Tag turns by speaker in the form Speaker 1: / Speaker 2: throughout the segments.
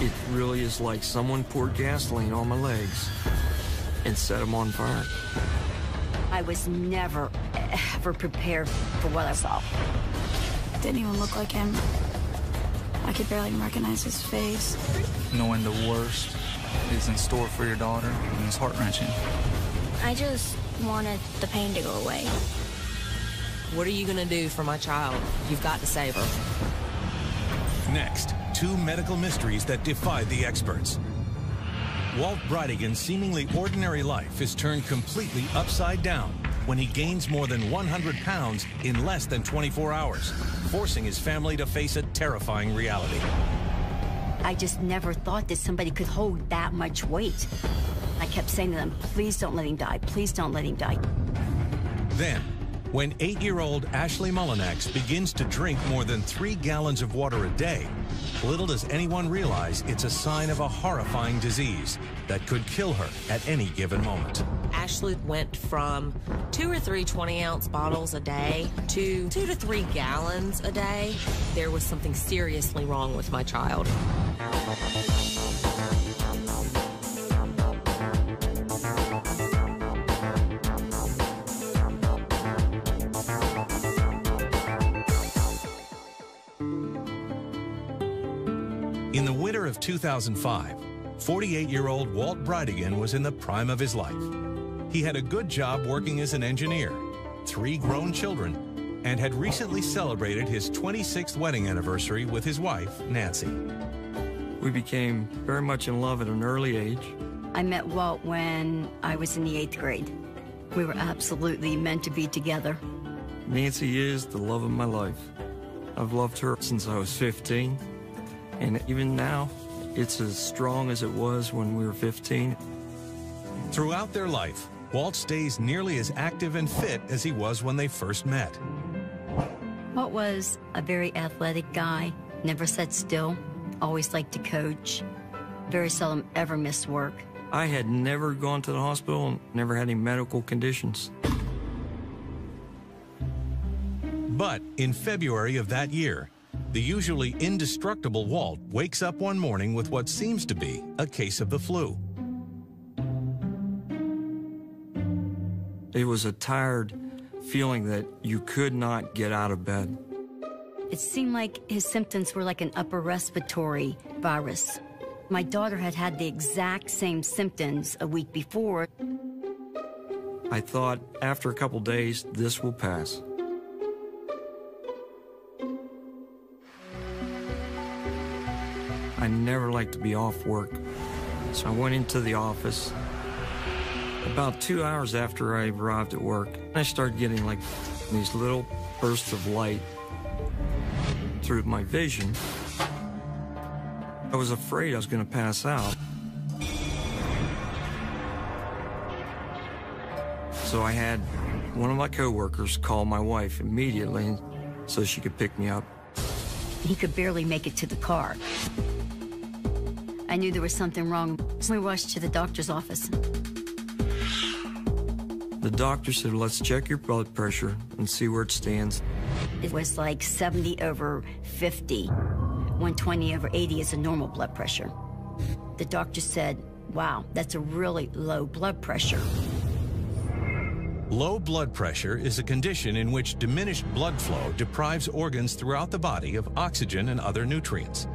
Speaker 1: It really is like someone poured gasoline on my legs and set them on fire.
Speaker 2: I was never, ever prepared for what I saw.
Speaker 3: Didn't even look like him. I could barely recognize his face.
Speaker 4: Knowing the worst is in store for your daughter and it's heart wrenching.
Speaker 5: I just wanted the pain to go away.
Speaker 6: What are you going to do for my child? You've got to save her.
Speaker 7: Next, two medical mysteries that defy the experts. Walt Breidigan's seemingly ordinary life is turned completely upside down when he gains more than 100 pounds in less than 24 hours, forcing his family to face a terrifying reality.
Speaker 2: I just never thought that somebody could hold that much weight. I kept saying to them, please don't let him die. Please don't let him die.
Speaker 7: Then, when eight-year-old Ashley Mullinax begins to drink more than three gallons of water a day, little does anyone realize it's a sign of a horrifying disease that could kill her at any given moment.
Speaker 6: Ashley went from two or three 20-ounce bottles a day to two to three gallons a day. There was something seriously wrong with my child.
Speaker 7: In the winter of 2005, 48-year-old Walt Breidigan was in the prime of his life. He had a good job working as an engineer, three grown children, and had recently celebrated his 26th wedding anniversary with his wife, Nancy.
Speaker 1: We became very much in love at an early age.
Speaker 2: I met Walt when I was in the eighth grade. We were absolutely meant to be together.
Speaker 1: Nancy is the love of my life. I've loved her since I was 15, and even now, it's as strong as it was when we were 15.
Speaker 7: Throughout their life, Walt stays nearly as active and fit as he was when they first met.
Speaker 2: Walt was a very athletic guy, never sat still, always liked to coach, very seldom ever missed work.
Speaker 1: I had never gone to the hospital and never had any medical conditions.
Speaker 7: But in February of that year, the usually indestructible Walt wakes up one morning with what seems to be a case of the flu.
Speaker 1: It was a tired feeling that you could not get out of bed.
Speaker 2: It seemed like his symptoms were like an upper respiratory virus. My daughter had had the exact same symptoms a week before.
Speaker 1: I thought after a couple days, this will pass. I never like to be off work, so I went into the office. About two hours after I arrived at work, I started getting like these little bursts of light through my vision. I was afraid I was going to pass out. So I had one of my coworkers call my wife immediately so she could pick me up.
Speaker 2: He could barely make it to the car. I knew there was something wrong, so we rushed to the doctor's office.
Speaker 1: The doctor said, let's check your blood pressure and see where it stands.
Speaker 2: It was like 70 over 50. 120 over 80 is a normal blood pressure. The doctor said, wow, that's a really low blood pressure.
Speaker 7: Low blood pressure is a condition in which diminished blood flow deprives organs throughout the body of oxygen and other nutrients.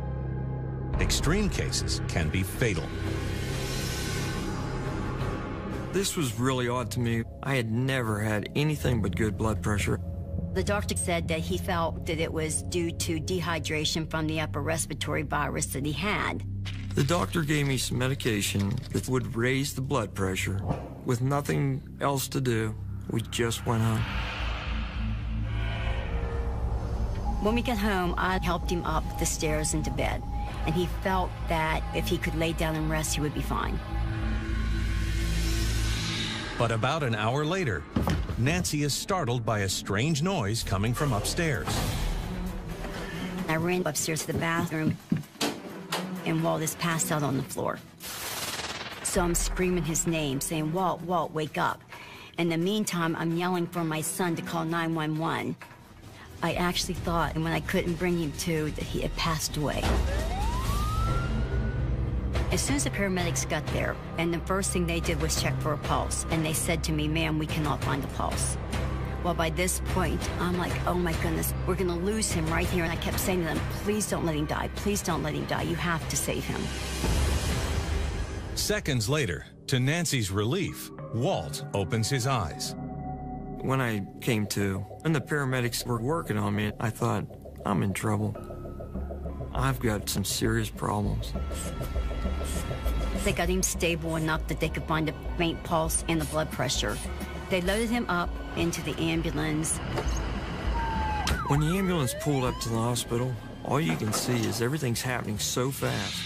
Speaker 7: Extreme cases can be fatal.
Speaker 1: This was really odd to me. I had never had anything but good blood pressure.
Speaker 2: The doctor said that he felt that it was due to dehydration from the upper respiratory virus that he had.
Speaker 1: The doctor gave me some medication that would raise the blood pressure. With nothing else to do, we just went home.
Speaker 2: When we got home, I helped him up the stairs into bed, and he felt that if he could lay down and rest, he would be fine.
Speaker 7: But about an hour later, Nancy is startled by a strange noise coming from upstairs.
Speaker 2: I ran upstairs to the bathroom, and Walt is passed out on the floor. So I'm screaming his name, saying, Walt, Walt, wake up. In the meantime, I'm yelling for my son to call 911. I actually thought, and when I couldn't bring him to, that he had passed away. As soon as the paramedics got there, and the first thing they did was check for a pulse, and they said to me, ma'am, we cannot find a pulse. Well, by this point, I'm like, oh my goodness, we're going to lose him right here. And I kept saying to them, please don't let him die. Please don't let him die. You have to save him.
Speaker 7: Seconds later, to Nancy's relief, Walt opens his eyes.
Speaker 1: When I came to, and the paramedics were working on me, I thought, I'm in trouble. I've got some serious problems.
Speaker 2: They got him stable enough that they could find a faint pulse and the blood pressure. They loaded him up into the ambulance.
Speaker 1: When the ambulance pulled up to the hospital, all you can see is everything's happening so fast.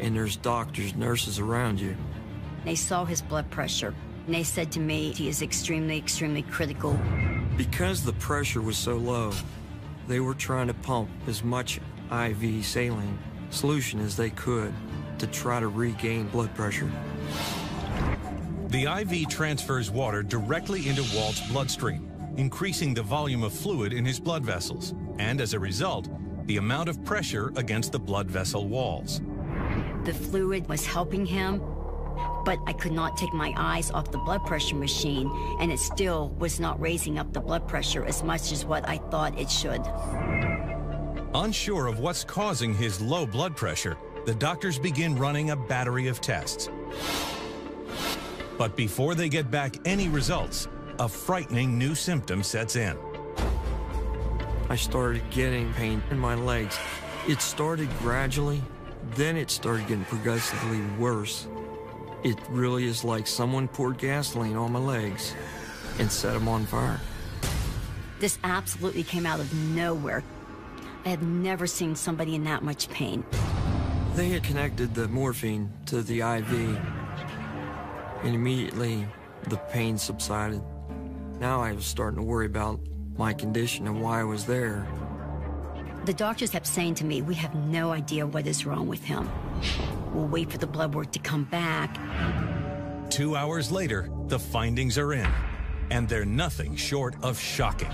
Speaker 1: And there's doctors, nurses around you.
Speaker 2: They saw his blood pressure, and they said to me he is extremely, extremely critical.
Speaker 1: Because the pressure was so low, they were trying to pump as much IV saline solution as they could to try to regain blood pressure.
Speaker 7: The IV transfers water directly into Walt's bloodstream, increasing the volume of fluid in his blood vessels, and as a result, the amount of pressure against the blood vessel walls.
Speaker 2: The fluid was helping him, but I could not take my eyes off the blood pressure machine, and it still was not raising up the blood pressure as much as what I thought it should.
Speaker 7: Unsure of what's causing his low blood pressure, the doctors begin running a battery of tests. But before they get back any results, a frightening new symptom sets in.
Speaker 1: I started getting pain in my legs. It started gradually, then it started getting progressively worse. It really is like someone poured gasoline on my legs and set them on fire.
Speaker 2: This absolutely came out of nowhere. I had never seen somebody in that much pain.
Speaker 1: They had connected the morphine to the IV and immediately the pain subsided. Now I was starting to worry about my condition and why I was there.
Speaker 2: The doctors kept saying to me, We have no idea what is wrong with him. We'll wait for the blood work to come back.
Speaker 7: Two hours later, the findings are in, and they're nothing short of shocking.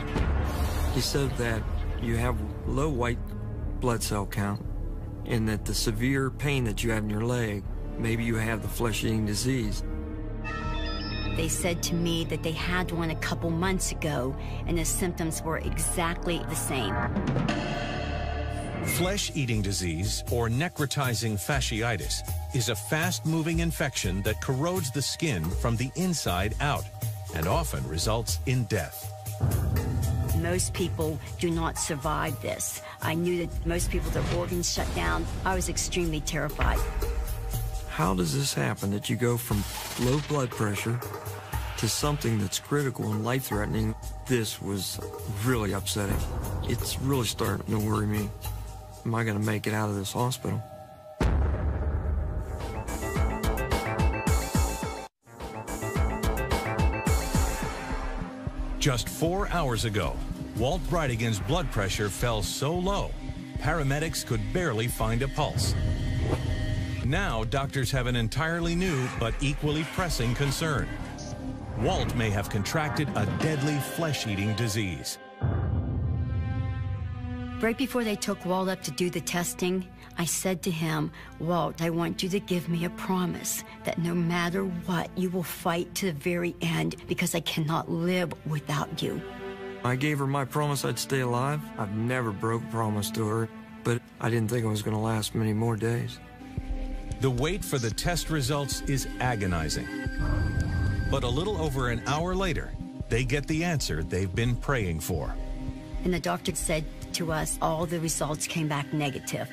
Speaker 1: He said that you have low white blood cell count, and that the severe pain that you have in your leg, maybe you have the flesh eating disease.
Speaker 2: They said to me that they had one a couple months ago, and the symptoms were exactly the same.
Speaker 7: Flesh-eating disease, or necrotizing fasciitis, is a fast-moving infection that corrodes the skin from the inside out and often results in death.
Speaker 2: Most people do not survive this. I knew that most people, their organs shut down. I was extremely terrified.
Speaker 1: How does this happen that you go from low blood pressure to something that's critical and life-threatening? This was really upsetting. It's really starting to worry me. Am I going to make it out of this hospital?
Speaker 7: Just four hours ago, Walt Breidigan's blood pressure fell so low, paramedics could barely find a pulse. Now, doctors have an entirely new but equally pressing concern. Walt may have contracted a deadly flesh-eating disease.
Speaker 2: Right before they took Walt up to do the testing, I said to him, Walt, I want you to give me a promise that no matter what, you will fight to the very end because I cannot live without you.
Speaker 1: I gave her my promise I'd stay alive. I've never broke a promise to her, but I didn't think it was going to last many more days.
Speaker 7: The wait for the test results is agonizing. But a little over an hour later, they get the answer they've been praying for.
Speaker 2: And the doctor said to us, all the results came back negative.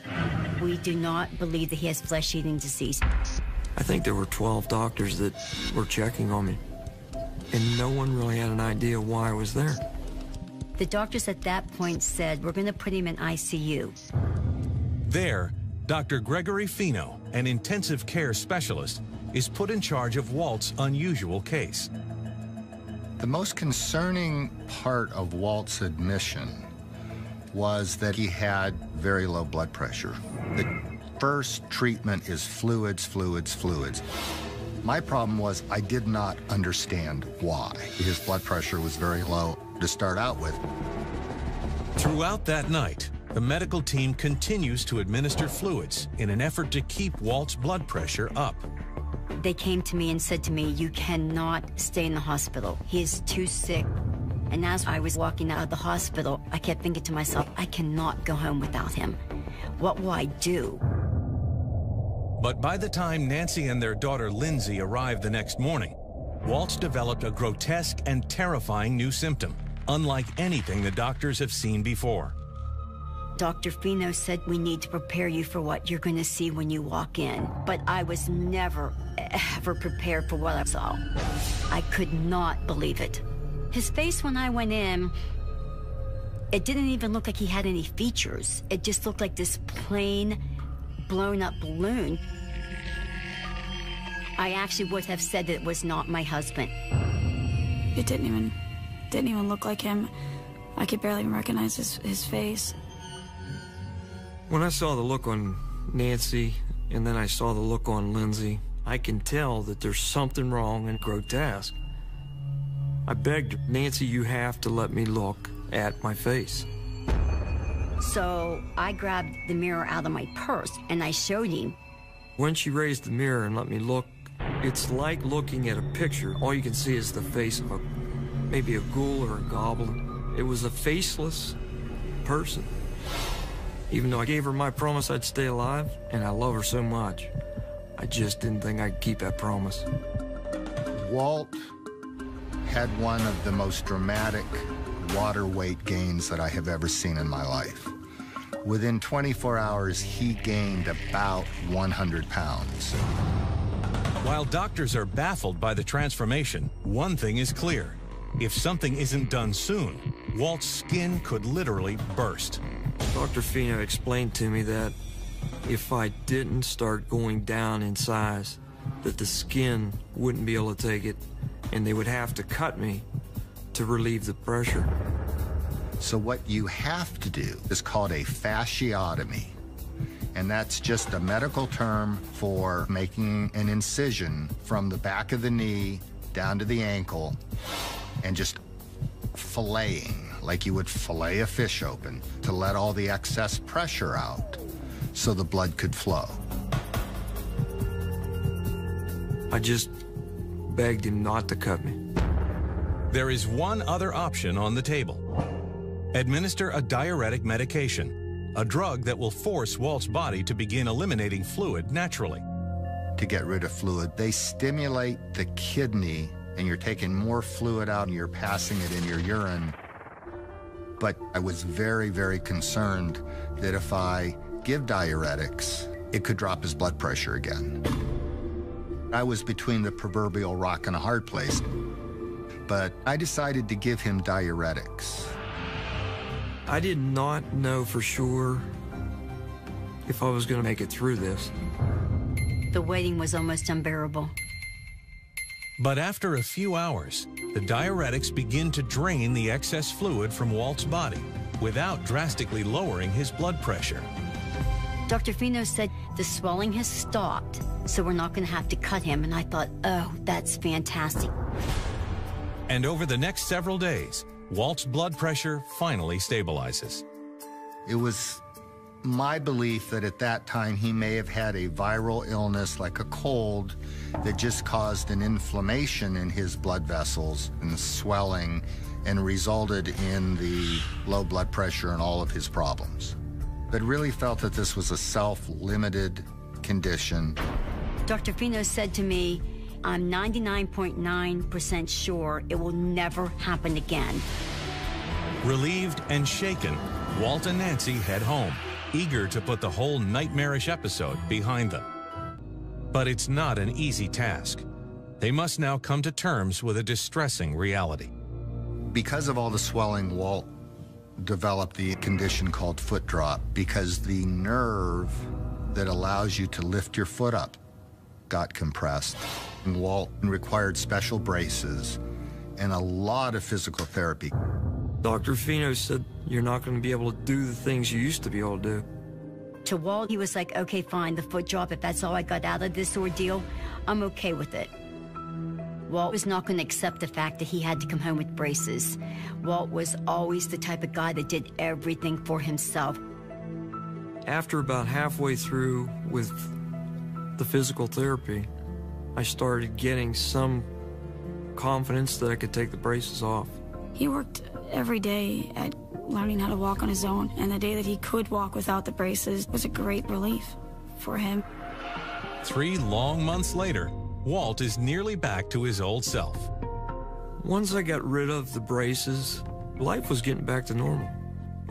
Speaker 2: We do not believe that he has flesh eating disease.
Speaker 1: I think there were 12 doctors that were checking on me, and no one really had an idea why I was there.
Speaker 2: The doctors at that point said, We're going to put him in ICU.
Speaker 7: There, Dr. Gregory Fino, an intensive care specialist, is put in charge of Walt's unusual case.
Speaker 8: The most concerning part of Walt's admission was that he had very low blood pressure. The first treatment is fluids, fluids, fluids. My problem was I did not understand why. His blood pressure was very low to start out with.
Speaker 7: Throughout that night, the medical team continues to administer fluids in an effort to keep Walt's blood pressure up.
Speaker 2: They came to me and said to me, You cannot stay in the hospital. He is too sick. And as I was walking out of the hospital, I kept thinking to myself, I cannot go home without him. What will I do?
Speaker 7: But by the time Nancy and their daughter Lindsay arrived the next morning, Walt's developed a grotesque and terrifying new symptom, unlike anything the doctors have seen before.
Speaker 2: Dr. Fino said we need to prepare you for what you're going to see when you walk in. But I was never, ever prepared for what I saw. I could not believe it. His face when I went in, it didn't even look like he had any features. It just looked like this plain, blown up balloon. I actually would have said that it was not my husband.
Speaker 3: It didn't even, didn't even look like him. I could barely even recognize his, his face.
Speaker 1: When I saw the look on Nancy and then I saw the look on Lindsay, I can tell that there's something wrong and grotesque. I begged Nancy, you have to let me look at my face.
Speaker 2: So I grabbed the mirror out of my purse and I showed him.
Speaker 1: When she raised the mirror and let me look, it's like looking at a picture. All you can see is the face of a maybe a ghoul or a goblin. It was a faceless person. Even though I gave her my promise I'd stay alive, and I love her so much, I just didn't think I'd keep that promise.
Speaker 8: Walt had one of the most dramatic water weight gains that I have ever seen in my life. Within 24 hours, he gained about 100 pounds.
Speaker 7: While doctors are baffled by the transformation, one thing is clear. If something isn't done soon, Walt's skin could literally burst.
Speaker 1: Dr. Fino explained to me that if I didn't start going down in size, that the skin wouldn't be able to take it, and they would have to cut me to relieve the pressure.
Speaker 8: So what you have to do is called a fasciotomy. And that's just a medical term for making an incision from the back of the knee down to the ankle and just filleting, like you would fillet a fish open, to let all the excess pressure out so the blood could flow.
Speaker 1: I just begged him not to cut me.
Speaker 7: There is one other option on the table. Administer a diuretic medication, a drug that will force Walt's body to begin eliminating fluid naturally.
Speaker 8: To get rid of fluid, they stimulate the kidney and you're taking more fluid out and you're passing it in your urine. But I was very, very concerned that if I give diuretics, it could drop his blood pressure again. I was between the proverbial rock and a hard place, but I decided to give him diuretics.
Speaker 1: I did not know for sure if I was going to make it through this.
Speaker 2: The waiting was almost unbearable.
Speaker 7: But after a few hours, the diuretics begin to drain the excess fluid from Walt's body without drastically lowering his blood pressure.
Speaker 2: Dr. Fino said the swelling has stopped, so we're not going to have to cut him. And I thought, oh, that's fantastic.
Speaker 7: And over the next several days, Walt's blood pressure finally stabilizes.
Speaker 8: It was my belief that at that time he may have had a viral illness like a cold that just caused an inflammation in his blood vessels and swelling and resulted in the low blood pressure and all of his problems. But really felt that this was a self-limited condition.
Speaker 2: Dr. Fino said to me, I'm 99.9% sure it will never happen again.
Speaker 7: Relieved and shaken, Walt and Nancy head home, eager to put the whole nightmarish episode behind them. But it's not an easy task. They must now come to terms with a distressing reality.
Speaker 8: Because of all the swelling, Walt developed the condition called foot drop because the nerve that allows you to lift your foot up got compressed. And Walt required special braces and a lot of physical therapy.
Speaker 1: Dr. Fino said you're not going to be able to do the things you used to be able to do.
Speaker 2: To Walt, he was like, okay, fine, the foot drop, if that's all I got out of this ordeal, I'm okay with it. Walt was not going to accept the fact that he had to come home with braces. Walt was always the type of guy that did everything for himself.
Speaker 1: After about halfway through with the physical therapy, I started getting some confidence that I could take the braces off.
Speaker 3: He worked every day at learning how to walk on his own, and the day that he could walk without the braces was a great relief for him.
Speaker 7: Three long months later, Walt is nearly back to his old self.
Speaker 1: Once I got rid of the braces, life was getting back to normal.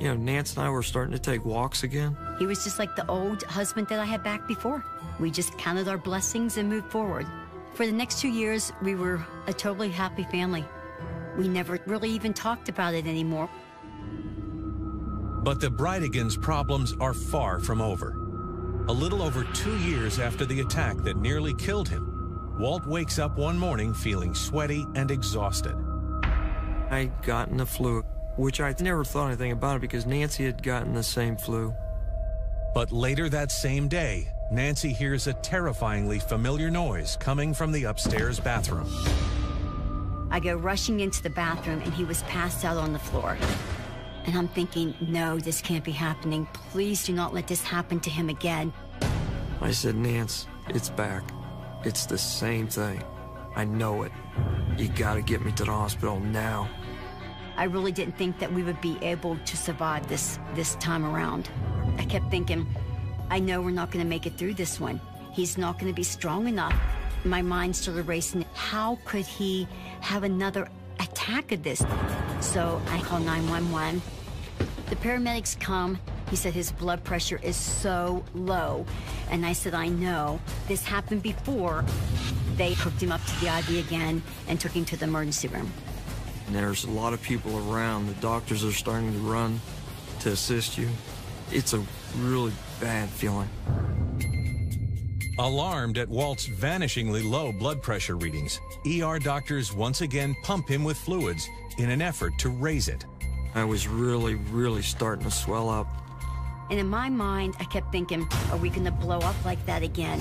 Speaker 1: You know, Nance and I were starting to take walks again.
Speaker 2: He was just like the old husband that I had back before. We just counted our blessings and moved forward. For the next two years, we were a totally happy family. We never really even talked about it anymore.
Speaker 7: But the Breidigans' problems are far from over. A little over two years after the attack that nearly killed him, Walt wakes up one morning feeling sweaty and exhausted.
Speaker 1: I gotten the flu, which I never thought anything about it because Nancy had gotten the same flu.
Speaker 7: But later that same day, Nancy hears a terrifyingly familiar noise coming from the upstairs bathroom.
Speaker 2: I go rushing into the bathroom and he was passed out on the floor. And I'm thinking, no, this can't be happening. Please do not let this happen to him again.
Speaker 1: I said, Nance, it's back. It's the same thing. I know it. You gotta get me to the hospital now.
Speaker 2: I really didn't think that we would be able to survive this this time around. I kept thinking, I know we're not going to make it through this one. He's not going to be strong enough. My mind started racing. How could he have another attack of this? So I called 911. The paramedics come. He said his blood pressure is so low. And I said, I know. This happened before. They hooked him up to the IV again and took him to the emergency room.
Speaker 1: There's a lot of people around. The doctors are starting to run to assist you. It's a really bad feeling.
Speaker 7: Alarmed at Walt's vanishingly low blood pressure readings, ER doctors once again pump him with fluids in an effort to raise it.
Speaker 1: I was really, really starting to swell up.
Speaker 2: And in my mind, I kept thinking, are we going to blow up like that again?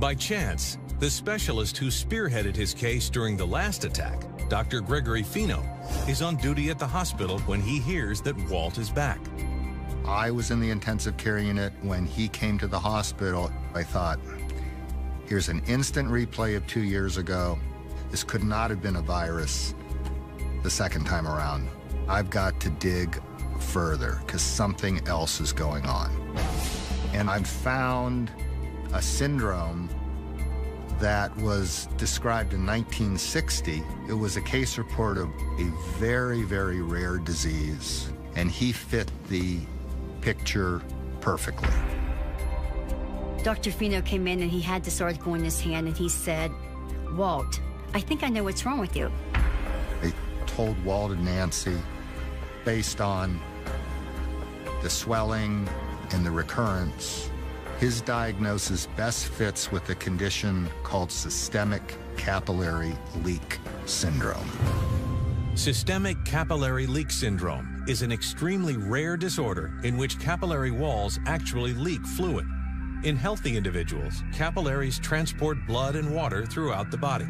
Speaker 7: By chance, the specialist who spearheaded his case during the last attack, Dr. Gregory Fino, is on duty at the hospital when he hears that Walt is back.
Speaker 8: I was in the intensive care unit when he came to the hospital. I thought, here's an instant replay of two years ago. This could not have been a virus the second time around. I've got to dig further because something else is going on. And I've found a syndrome that was described in 1960. It was a case report of a very, very rare disease, and he fit the picture perfectly.
Speaker 2: Dr. Fino came in and he had this article in his hand and he said, Walt, I think I know what's wrong with you.
Speaker 8: They told Walt and Nancy, based on the swelling and the recurrence, his diagnosis best fits with a condition called systemic capillary leak syndrome.
Speaker 7: Systemic capillary leak syndrome is an extremely rare disorder in which capillary walls actually leak fluid. In healthy individuals, capillaries transport blood and water throughout the body.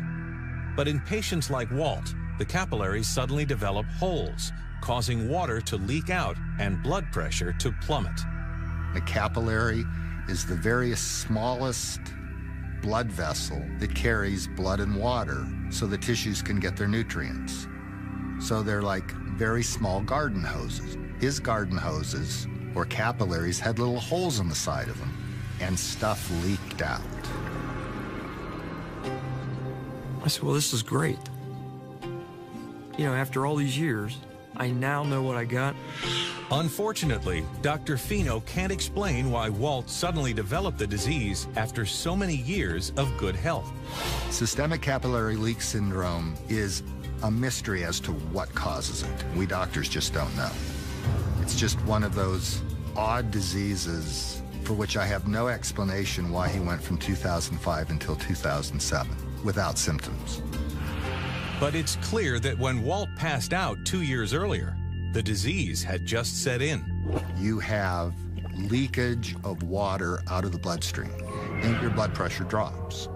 Speaker 7: But in patients like Walt, the capillaries suddenly develop holes, causing water to leak out and blood pressure to plummet.
Speaker 8: The capillary is the very smallest blood vessel that carries blood and water so the tissues can get their nutrients. So they're like very small garden hoses. His garden hoses, or capillaries, had little holes in the side of them, and stuff leaked out.
Speaker 1: I said, Well, this is great. You know, after all these years, I now know what I got.
Speaker 7: Unfortunately, Dr. Fino can't explain why Walt suddenly developed the disease after so many years of good health.
Speaker 8: Systemic capillary leak syndrome is a mystery as to what causes it. We doctors just don't know. It's just one of those odd diseases for which I have no explanation why he went from 2005 until 2007 without symptoms.
Speaker 7: But it's clear that when Walt passed out two years earlier, the disease had just set in.
Speaker 8: You have leakage of water out of the bloodstream, and your blood pressure drops.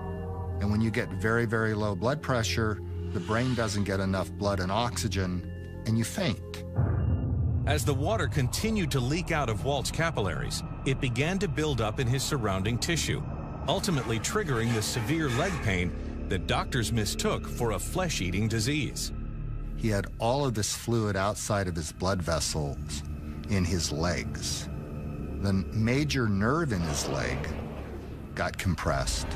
Speaker 8: And when you get very, very low blood pressure, the brain doesn't get enough blood and oxygen, and you faint.
Speaker 7: As the water continued to leak out of Walt's capillaries, it began to build up in his surrounding tissue, ultimately triggering the severe leg pain that doctors mistook for a flesh-eating disease.
Speaker 8: He had all of this fluid outside of his blood vessels in his legs. The major nerve in his leg got compressed,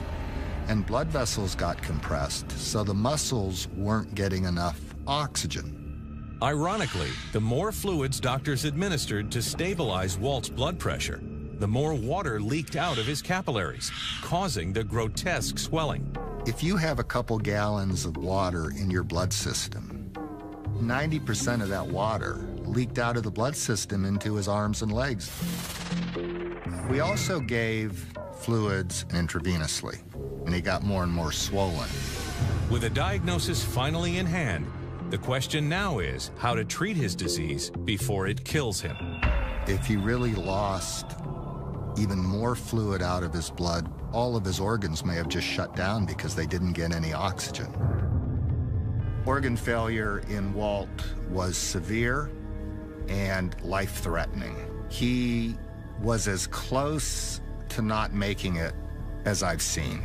Speaker 8: and blood vessels got compressed, so the muscles weren't getting enough oxygen.
Speaker 7: Ironically, the more fluids doctors administered to stabilize Walt's blood pressure, the more water leaked out of his capillaries, causing the grotesque swelling.
Speaker 8: If you have a couple gallons of water in your blood system, 90% of that water leaked out of the blood system into his arms and legs. We also gave fluids intravenously, and he got more and more swollen.
Speaker 7: With a diagnosis finally in hand, the question now is how to treat his disease before it kills him.
Speaker 8: If he really lost even more fluid out of his blood, all of his organs may have just shut down because they didn't get any oxygen. Organ failure in Walt was severe and life-threatening. He was as close to not making it as I've seen.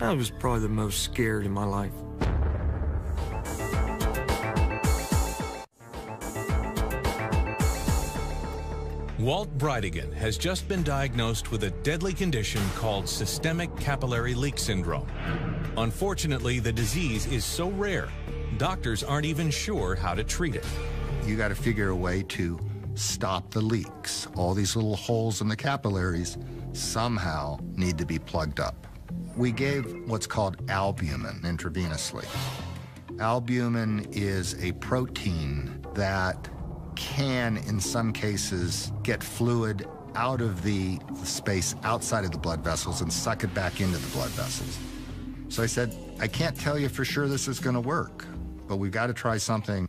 Speaker 1: I was probably the most scared in my life.
Speaker 7: Walt Breidigan has just been diagnosed with a deadly condition called systemic capillary leak syndrome. Unfortunately, the disease is so rare, doctors aren't even sure how to treat it.
Speaker 8: You got to figure a way to stop the leaks. All these little holes in the capillaries somehow need to be plugged up. We gave what's called albumin intravenously. Albumin is a protein that can, in some cases, get fluid out of the, the space outside of the blood vessels and suck it back into the blood vessels. So I said, I can't tell you for sure this is going to work, but we've got to try something.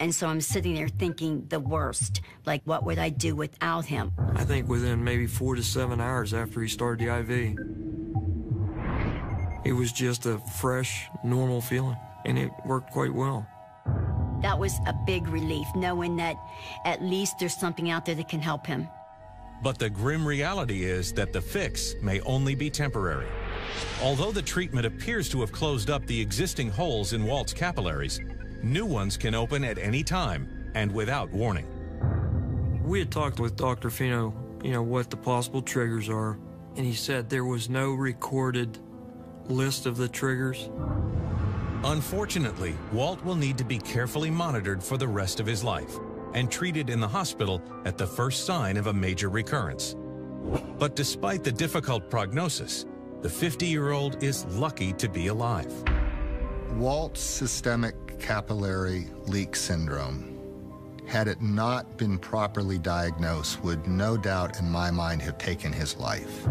Speaker 2: And so I'm sitting there thinking the worst. Like, what would I do without him?
Speaker 1: I think within maybe four to seven hours after he started the IV, it was just a fresh, normal feeling, and it worked quite well.
Speaker 2: That was a big relief, knowing that at least there's something out there that can help him.
Speaker 7: But the grim reality is that the fix may only be temporary. Although the treatment appears to have closed up the existing holes in Walt's capillaries, new ones can open at any time and without warning.
Speaker 1: We had talked with Dr. Fino, you know, what the possible triggers are, and he said there was no recorded list of the triggers.
Speaker 7: Unfortunately, Walt will need to be carefully monitored for the rest of his life and treated in the hospital at the first sign of a major recurrence. But despite the difficult prognosis, the 50-year-old is lucky to be alive.
Speaker 8: Walt's systemic capillary leak syndrome, had it not been properly diagnosed, would no doubt in my mind have taken his life.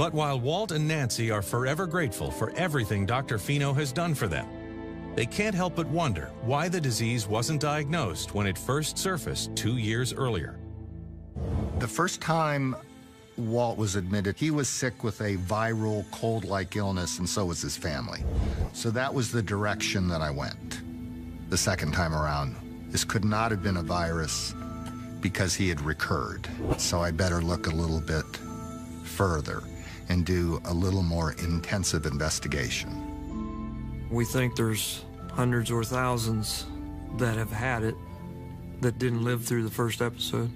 Speaker 7: But while Walt and Nancy are forever grateful for everything Dr. Fino has done for them, they can't help but wonder why the disease wasn't diagnosed when it first surfaced two years earlier.
Speaker 8: The first time Walt was admitted, he was sick with a viral cold-like illness, and so was his family. So that was the direction that I went the second time around. This could not have been a virus because he had recurred. So I better look a little bit further and do a little more intensive investigation.
Speaker 1: We think there's hundreds or thousands that have had it that didn't live through the first episode.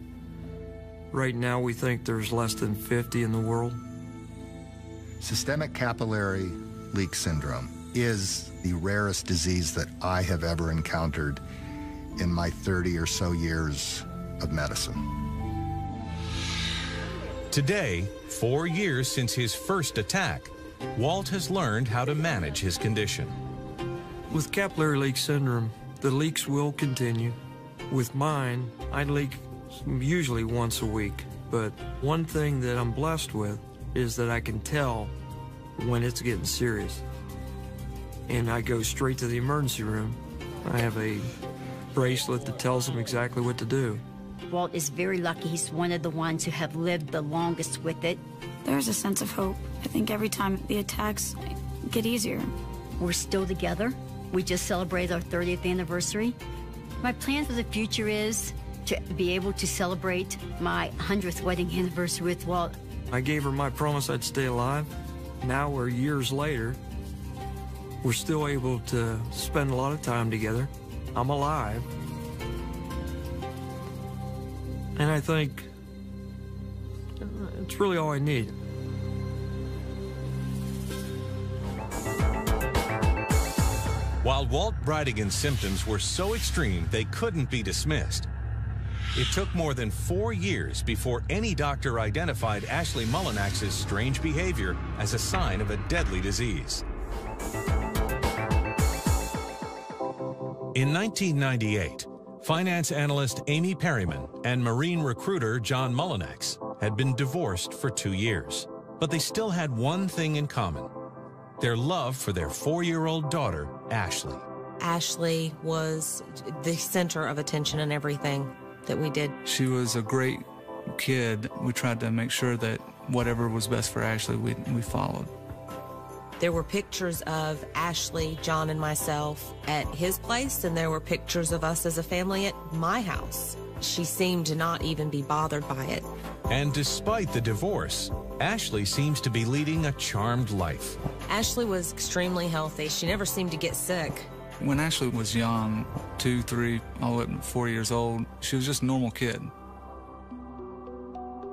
Speaker 1: Right now, we think there's less than 50 in the world.
Speaker 8: Systemic capillary leak syndrome is the rarest disease that I have ever encountered in my 30 or so years of medicine.
Speaker 7: Today, four years since his first attack, Walt has learned how to manage his condition.
Speaker 1: With capillary leak syndrome, the leaks will continue. With mine, I leak usually once a week, but one thing that I'm blessed with is that I can tell when it's getting serious. And I go straight to the emergency room. I have a bracelet that tells them exactly what to do.
Speaker 2: Walt is very lucky. He's one of the ones who have lived the longest with it.
Speaker 3: There's a sense of hope. I think every time the attacks get easier.
Speaker 2: We're still together. We just celebrated our 30th anniversary. My plan for the future is to be able to celebrate my 100th wedding anniversary with Walt.
Speaker 1: I gave her my promise I'd stay alive. Now we're years later. We're still able to spend a lot of time together. I'm alive. And I think uh, it's really all I need.
Speaker 7: While Walt Breidigan's symptoms were so extreme they couldn't be dismissed, it took more than four years before any doctor identified Ashley Mullinax's strange behavior as a sign of a deadly disease. In 1998, finance analyst Amy Perryman and marine recruiter John Mullinax had been divorced for two years, but they still had one thing in common their love for their four year old daughter, Ashley.
Speaker 6: Ashley was the center of attention in everything that we did.
Speaker 4: She was a great kid. We tried to make sure that whatever was best for Ashley, we, we followed.
Speaker 6: There were pictures of Ashley, John, and myself at his place, and there were pictures of us as a family at my house. She seemed to not even be bothered by it.
Speaker 7: And despite the divorce, Ashley seems to be leading a charmed life.
Speaker 6: Ashley was extremely healthy. She never seemed to get sick.
Speaker 4: When Ashley was young, two, three, all the up to four years old, she was just a normal kid.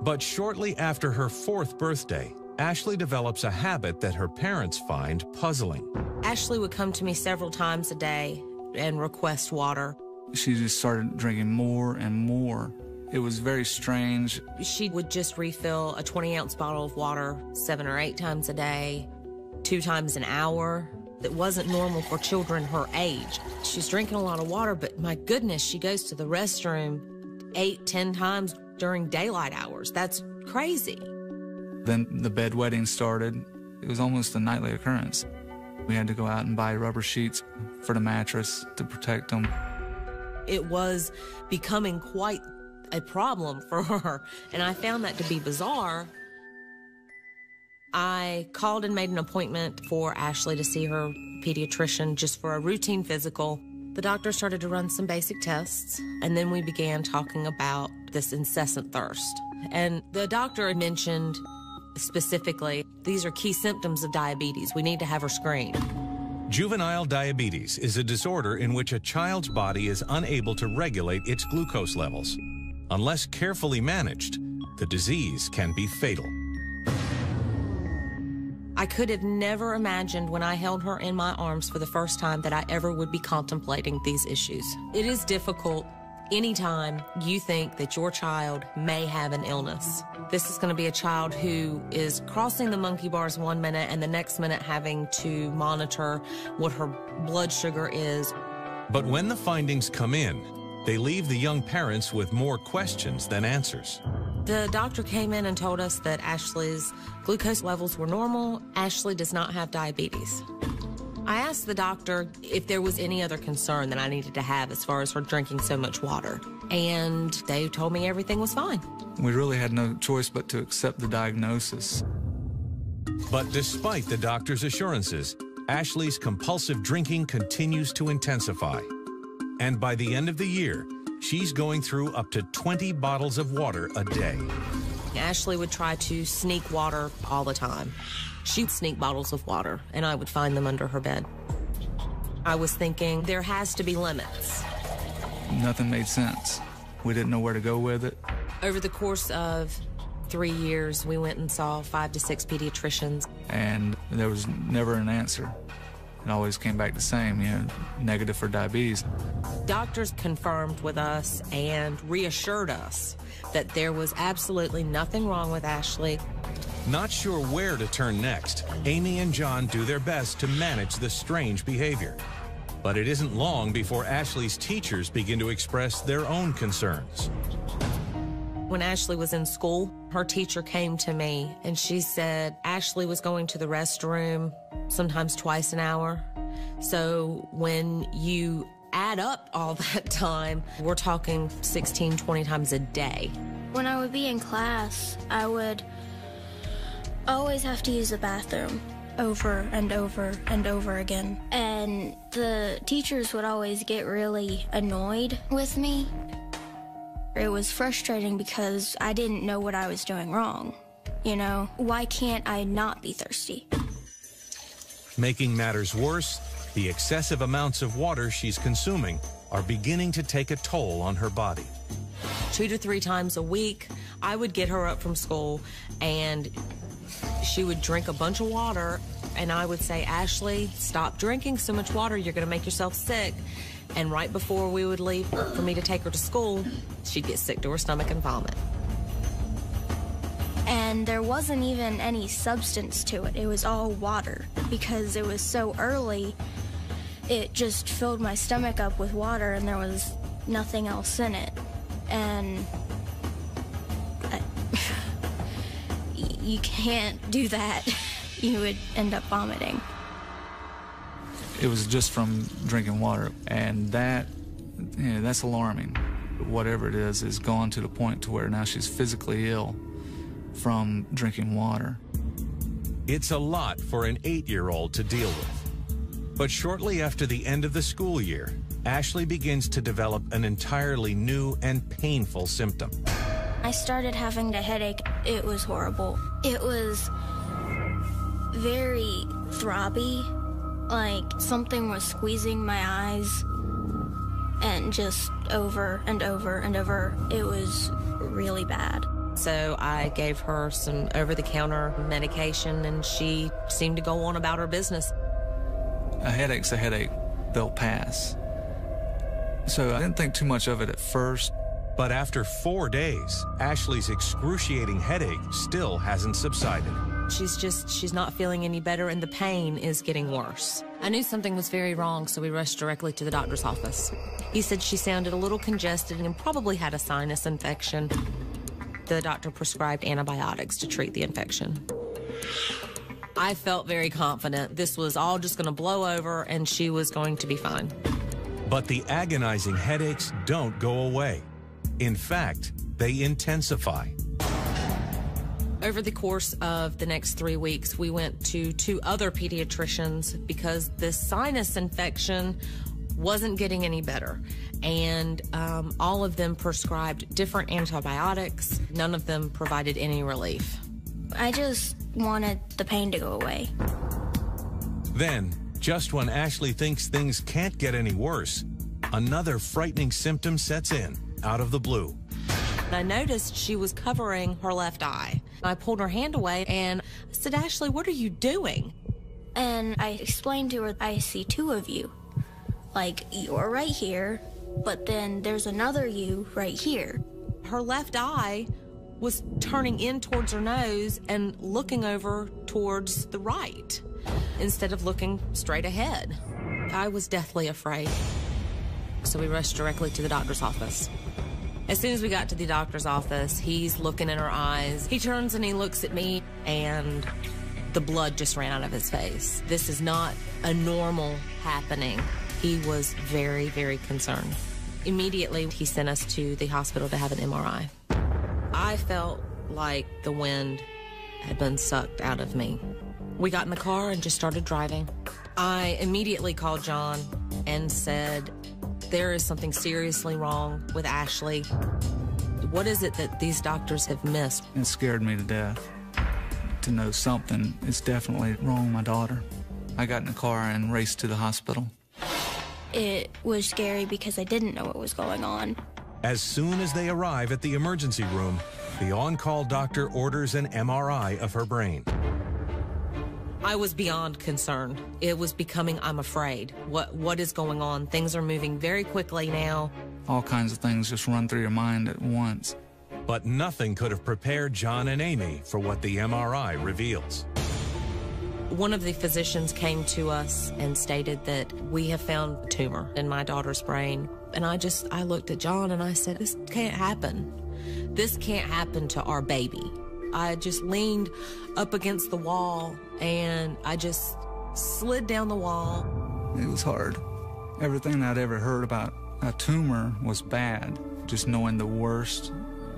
Speaker 7: But shortly after her fourth birthday, Ashley develops a habit that her parents find puzzling.
Speaker 6: Ashley would come to me several times a day and request water.
Speaker 4: She just started drinking more and more. It was very strange.
Speaker 6: She would just refill a 20 ounce bottle of water seven or eight times a day, two times an hour. That wasn't normal for children her age. She's drinking a lot of water, but my goodness, she goes to the restroom eight, ten times during daylight hours. That's crazy.
Speaker 4: Then the bedwetting started. It was almost a nightly occurrence. We had to go out and buy rubber sheets for the mattress to protect them.
Speaker 6: It was becoming quite a problem for her, and I found that to be bizarre. I called and made an appointment for Ashley to see her pediatrician just for a routine physical. The doctor started to run some basic tests, and then we began talking about this incessant thirst. And the doctor mentioned specifically these are key symptoms of diabetes. We need to have her screened.
Speaker 7: Juvenile diabetes is a disorder in which a child's body is unable to regulate its glucose levels. Unless carefully managed, the disease can be fatal.
Speaker 6: I could have never imagined when I held her in my arms for the first time that I ever would be contemplating these issues. It is difficult anytime you think that your child may have an illness. This is going to be a child who is crossing the monkey bars one minute and the next minute having to monitor what her blood sugar is.
Speaker 7: But when the findings come in, they leave the young parents with more questions than answers.
Speaker 6: The doctor came in and told us that Ashley's glucose levels were normal. Ashley does not have diabetes. I asked the doctor if there was any other concern that I needed to have as far as her drinking so much water. And they told me everything was fine.
Speaker 4: We really had no choice but to accept the diagnosis.
Speaker 7: But despite the doctor's assurances, Ashley's compulsive drinking continues to intensify. And by the end of the year, she's going through up to 20 bottles of water a day.
Speaker 6: Ashley would try to sneak water all the time. She'd sneak bottles of water, and I would find them under her bed. I was thinking, there has to be limits.
Speaker 4: Nothing made sense. We didn't know where to go with it.
Speaker 6: Over the course of three years, we went and saw five to six pediatricians.
Speaker 4: And there was never an answer. It always came back the same, you know, negative for diabetes.
Speaker 6: Doctors confirmed with us and reassured us that there was absolutely nothing wrong with Ashley.
Speaker 7: Not sure where to turn next, Amy and John do their best to manage the strange behavior. But it isn't long before Ashley's teachers begin to express their own concerns.
Speaker 6: When Ashley was in school, her teacher came to me and she said Ashley was going to the restroom sometimes twice an hour. So when you add up all that time, we're talking 16, 20 times a day.
Speaker 5: When I would be in class, I would always have to use the bathroom over and over and over again. And and the teachers would always get really annoyed with me. It was frustrating because I didn't know what I was doing wrong. You know, why can't I not be thirsty?
Speaker 7: Making matters worse, the excessive amounts of water she's consuming are beginning to take a toll on her body.
Speaker 6: Two to three times a week, I would get her up from school and she would drink a bunch of water and I would say, Ashley, stop drinking so much water. You're going to make yourself sick. And right before we would leave for me to take her to school, she'd get sick to her stomach and vomit.
Speaker 5: And there wasn't even any substance to it. It was all water because it was so early. It just filled my stomach up with water and there was nothing else in it. And you can't do that. You would end up vomiting.
Speaker 4: It was just from drinking water, and that, yeah, that's alarming. Whatever it is, is gone to the point to where now she's physically ill from drinking water.
Speaker 7: It's a lot for an eight-year-old to deal with. But shortly after the end of the school year, Ashley begins to develop an entirely new and painful symptom.
Speaker 5: I started having a headache. It was horrible. It was very throbby, like something was squeezing my eyes, and just over and over and over. It was really bad.
Speaker 6: So I gave her some over the counter medication and she seemed to go on about her business.
Speaker 4: A headache's a headache, they'll pass. So I didn't think too much of it at first.
Speaker 7: But after four days, Ashley's excruciating headache still hasn't subsided.
Speaker 6: She's just, she's not feeling any better and the pain is getting worse. I knew something was very wrong, so we rushed directly to the doctor's office. He said she sounded a little congested and probably had a sinus infection. The doctor prescribed antibiotics to treat the infection. I felt very confident this was all just going to blow over and she was going to be fine.
Speaker 7: But the agonizing headaches don't go away. In fact, they intensify.
Speaker 6: Over the course of the next three weeks, we went to two other pediatricians because this sinus infection wasn't getting any better. And um, all of them prescribed different antibiotics. None of them provided any relief.
Speaker 5: I just wanted the pain to go away.
Speaker 7: Then, just when Ashley thinks things can't get any worse, another frightening symptom sets in out of the blue.
Speaker 6: I noticed she was covering her left eye. I pulled her hand away and I said, Ashley, what are you doing?
Speaker 5: And I explained to her, I see two of you. Like, you're right here, but then there's another you right here.
Speaker 6: Her left eye was turning in towards her nose and looking over towards the right instead of looking straight ahead. I was deathly afraid. So we rushed directly to the doctor's office. As soon as we got to the doctor's office, he's looking in her eyes. He turns and he looks at me, and the blood just ran out of his face. This is not a normal happening. He was very, very concerned. Immediately, he sent us to the hospital to have an MRI. I felt like the wind had been sucked out of me. We got in the car and just started driving. I immediately called John and said, there is something seriously wrong with Ashley. What is it that these doctors have missed?
Speaker 4: It scared me to death. To know something is definitely wrong with my daughter. I got in the car and raced to the hospital.
Speaker 5: It was scary because I didn't know what was going on.
Speaker 7: As soon as they arrive at the emergency room, the on call doctor orders an MRI of her brain.
Speaker 6: I was beyond concerned. It was becoming, I'm afraid. What What is going on? Things are moving very quickly now.
Speaker 4: All kinds of things just run through your mind at once.
Speaker 7: But nothing could have prepared John and Amy for what the MRI reveals.
Speaker 6: One of the physicians came to us and stated that we have found a tumor in my daughter's brain. And I just, I looked at John and I said, this can't happen. This can't happen to our baby. I just leaned up against the wall and I just slid down the wall.
Speaker 4: It was hard. Everything I'd ever heard about a tumor was bad. Just knowing the worst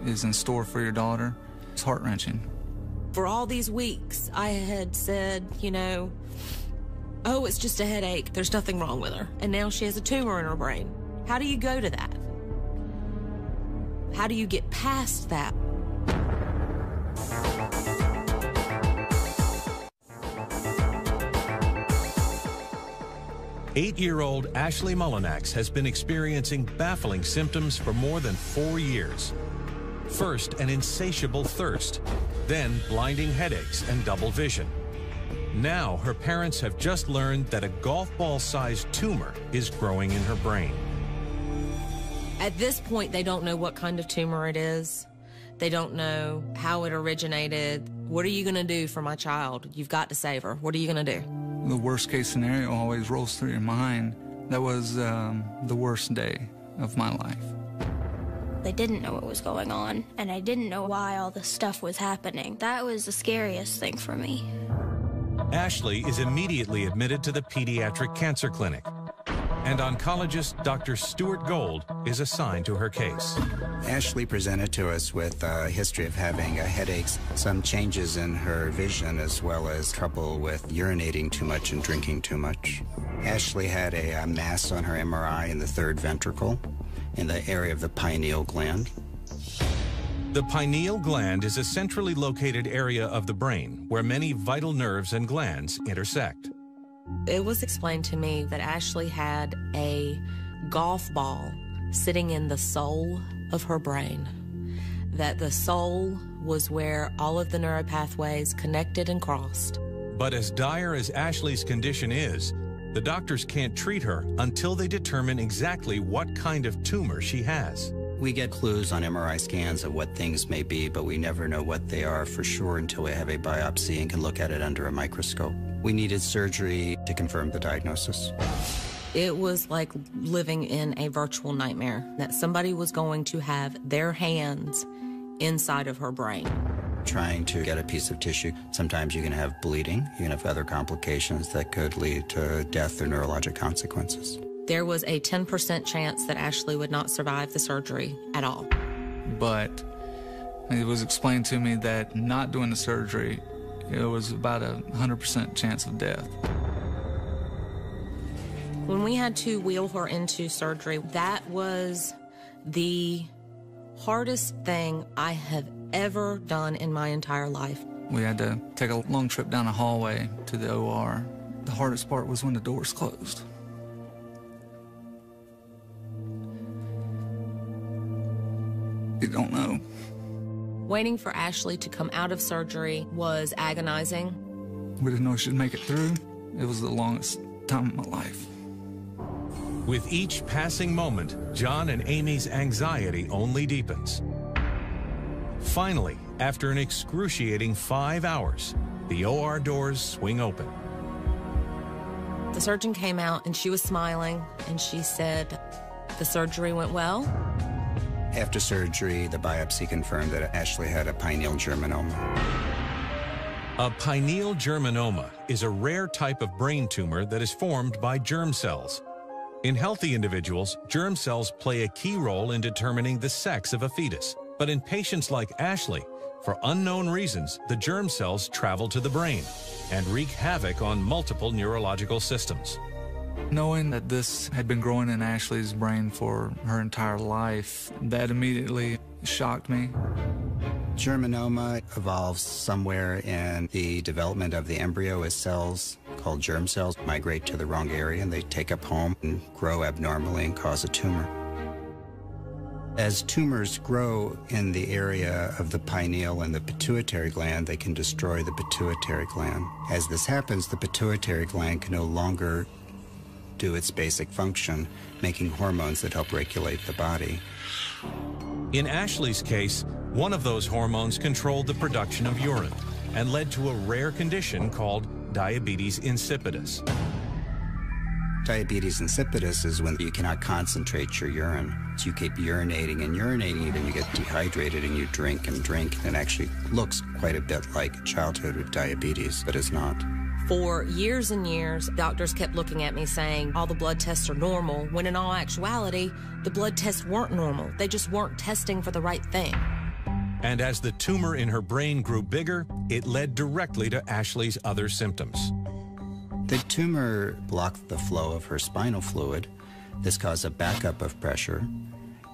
Speaker 4: is in store for your daughter, it's heart wrenching.
Speaker 6: For all these weeks, I had said, you know, oh, it's just a headache. There's nothing wrong with her. And now she has a tumor in her brain. How do you go to that? How do you get past that?
Speaker 7: Eight year old Ashley Mullinax has been experiencing baffling symptoms for more than four years. First, an insatiable thirst, then, blinding headaches and double vision. Now, her parents have just learned that a golf ball sized tumor is growing in her brain.
Speaker 6: At this point, they don't know what kind of tumor it is. They don't know how it originated. What are you going to do for my child? You've got to save her. What are you going to do?
Speaker 4: The worst case scenario always rolls through your mind. That was um, the worst day of my life.
Speaker 5: They didn't know what was going on, and I didn't know why all this stuff was happening. That was the scariest thing for me.
Speaker 7: Ashley is immediately admitted to the pediatric cancer clinic and oncologist Dr. Stuart Gold is assigned to her case.
Speaker 9: Ashley presented to us with a history of having headaches, some changes in her vision, as well as trouble with urinating too much and drinking too much. Ashley had a, a mass on her MRI in the third ventricle, in the area of the pineal gland.
Speaker 7: The pineal gland is a centrally located area of the brain where many vital nerves and glands intersect.
Speaker 6: It was explained to me that Ashley had a golf ball sitting in the soul of her brain. That the soul was where all of the neuropathways connected and crossed.
Speaker 7: But as dire as Ashley's condition is, the doctors can't treat her until they determine exactly what kind of tumor she has.
Speaker 9: We get clues on MRI scans of what things may be, but we never know what they are for sure until we have a biopsy and can look at it under a microscope. We needed surgery to confirm the diagnosis.
Speaker 6: It was like living in a virtual nightmare that somebody was going to have their hands inside of her brain.
Speaker 9: Trying to get a piece of tissue, sometimes you can have bleeding, you can have other complications that could lead to death or neurologic consequences.
Speaker 6: There was a 10% chance that Ashley would not survive the surgery at all.
Speaker 4: But it was explained to me that not doing the surgery it was about a 100% chance of death.
Speaker 6: When we had to wheel her into surgery, that was the hardest thing I have ever done in my entire life.
Speaker 4: We had to take a long trip down a hallway to the OR. The hardest part was when the doors closed. You don't know.
Speaker 6: Waiting for Ashley to come out of surgery was agonizing.
Speaker 4: We didn't know she'd make it through. It was the longest time of my life.
Speaker 7: With each passing moment, John and Amy's anxiety only deepens. Finally, after an excruciating five hours, the OR doors swing open.
Speaker 6: The surgeon came out and she was smiling and she said, The surgery went well.
Speaker 9: After surgery, the biopsy confirmed that Ashley had a pineal germinoma.
Speaker 7: A pineal germinoma is a rare type of brain tumor that is formed by germ cells. In healthy individuals, germ cells play a key role in determining the sex of a fetus. But in patients like Ashley, for unknown reasons, the germ cells travel to the brain and wreak havoc on multiple neurological systems.
Speaker 4: Knowing that this had been growing in Ashley's brain for her entire life, that immediately shocked me.
Speaker 9: Germinoma evolves somewhere in the development of the embryo as cells called germ cells migrate to the wrong area and they take up home and grow abnormally and cause a tumor. As tumors grow in the area of the pineal and the pituitary gland, they can destroy the pituitary gland. As this happens, the pituitary gland can no longer do its basic function, making hormones that help regulate the body.
Speaker 7: In Ashley's case, one of those hormones controlled the production of urine and led to a rare condition called diabetes insipidus.
Speaker 9: Diabetes insipidus is when you cannot concentrate your urine. So you keep urinating and urinating, and you get dehydrated and you drink and drink, and it actually looks quite a bit like childhood with diabetes, but is not.
Speaker 6: For years and years, doctors kept looking at me saying all the blood tests are normal, when in all actuality, the blood tests weren't normal. They just weren't testing for the right thing.
Speaker 7: And as the tumor in her brain grew bigger, it led directly to Ashley's other symptoms.
Speaker 9: The tumor blocked the flow of her spinal fluid. This caused a backup of pressure,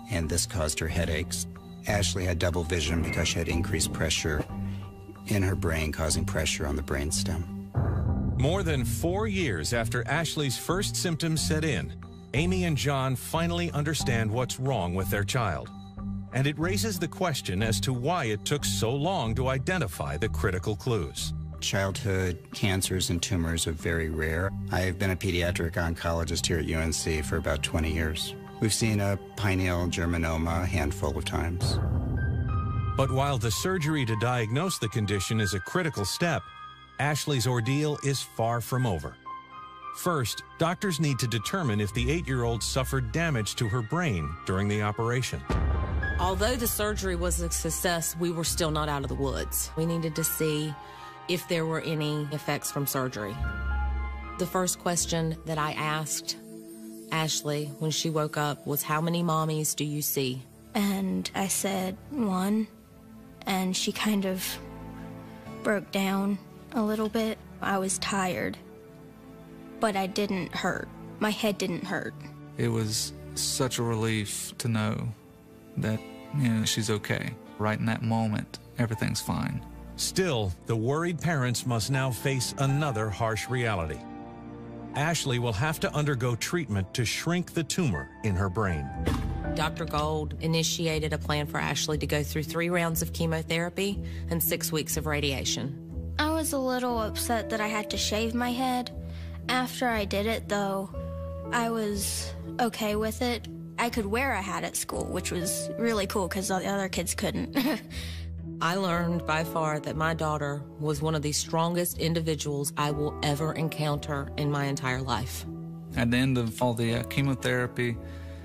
Speaker 9: and this caused her headaches. Ashley had double vision because she had increased pressure in her brain, causing pressure on the brainstem.
Speaker 7: More than four years after Ashley's first symptoms set in, Amy and John finally understand what's wrong with their child. And it raises the question as to why it took so long to identify the critical clues.
Speaker 9: Childhood cancers and tumors are very rare. I've been a pediatric oncologist here at UNC for about 20 years. We've seen a pineal germinoma a handful of times.
Speaker 7: But while the surgery to diagnose the condition is a critical step, Ashley's ordeal is far from over. First, doctors need to determine if the eight year old suffered damage to her brain during the operation.
Speaker 6: Although the surgery was a success, we were still not out of the woods. We needed to see if there were any effects from surgery. The first question that I asked Ashley when she woke up was, How many mommies do you see?
Speaker 5: And I said, One. And she kind of broke down a little bit. I was tired, but I didn't hurt. My head didn't hurt.
Speaker 4: It was such a relief to know that, you know, she's okay. Right in that moment, everything's fine.
Speaker 7: Still, the worried parents must now face another harsh reality. Ashley will have to undergo treatment to shrink the tumor in her brain.
Speaker 6: Dr. Gold initiated a plan for Ashley to go through three rounds of chemotherapy and six weeks of radiation.
Speaker 5: I was a little upset that I had to shave my head. After I did it, though, I was okay with it. I could wear a hat at school, which was really cool because all the other kids couldn't.
Speaker 6: I learned by far that my daughter was one of the strongest individuals I will ever encounter in my entire life.
Speaker 4: At the end of all the uh, chemotherapy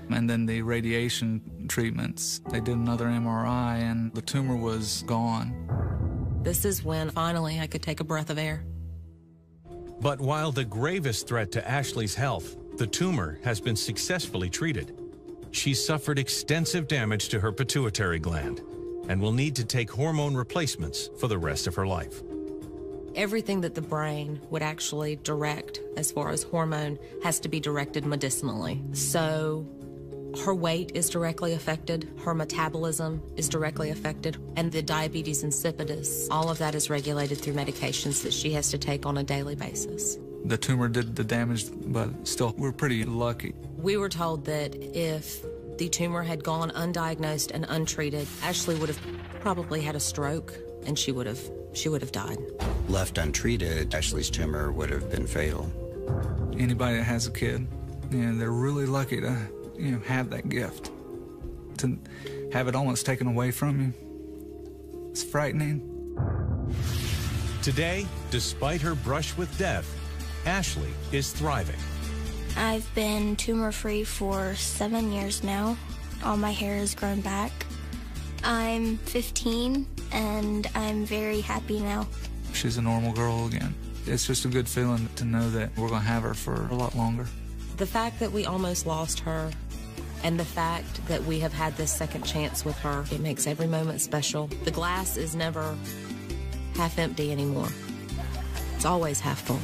Speaker 4: and then the radiation treatments, they did another MRI and the tumor was gone.
Speaker 6: This is when finally I could take a breath of air.
Speaker 7: But while the gravest threat to Ashley's health, the tumor, has been successfully treated, she suffered extensive damage to her pituitary gland and will need to take hormone replacements for the rest of her life.
Speaker 6: Everything that the brain would actually direct as far as hormone has to be directed medicinally. So her weight is directly affected, her metabolism is directly affected, and the diabetes insipidus, all of that is regulated through medications that she has to take on a daily basis.
Speaker 4: The tumor did the damage, but still, we're pretty lucky.
Speaker 6: We were told that if the tumor had gone undiagnosed and untreated, Ashley would have probably had a stroke and she would have she would have died.
Speaker 9: Left untreated, Ashley's tumor would have been fatal.
Speaker 4: Anybody that has a kid, you know, they're really lucky to, you know, have that gift. To have it almost taken away from you, it's frightening.
Speaker 7: Today, despite her brush with death, Ashley is thriving.
Speaker 5: I've been tumor free for seven years now. All my hair has grown back. I'm 15 and I'm very happy now.
Speaker 4: She's a normal girl again. It's just a good feeling to know that we're going to have her for a lot longer.
Speaker 6: The fact that we almost lost her and the fact that we have had this second chance with her, it makes every moment special. The glass is never half empty anymore. It's always half full.